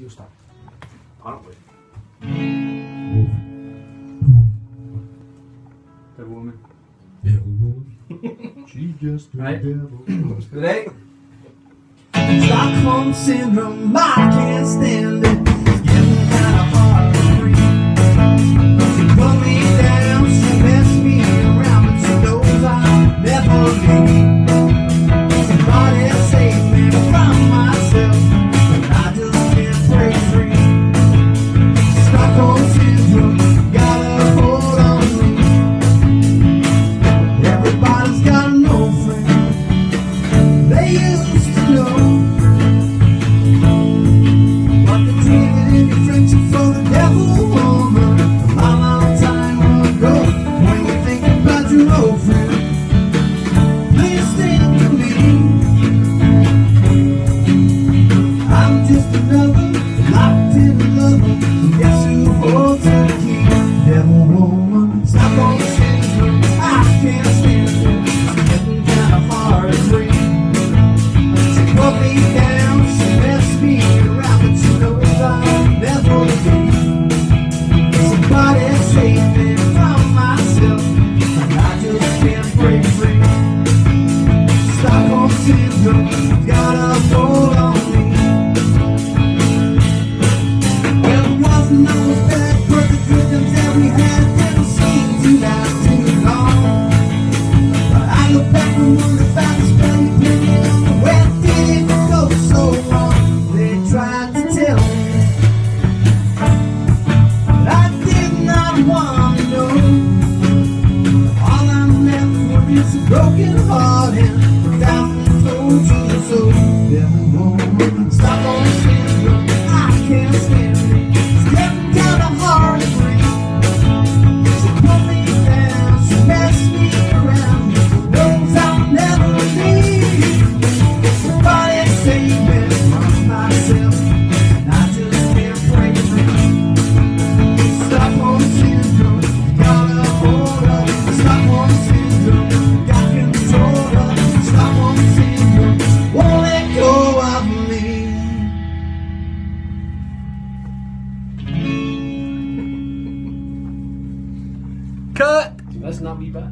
Deal stop. Probably. The woman. Devil. she just a Right. devil. Today, Stockholm syndrome, I can't broken heart and thousand souls to your soul. Cut. Dude, that's not me back.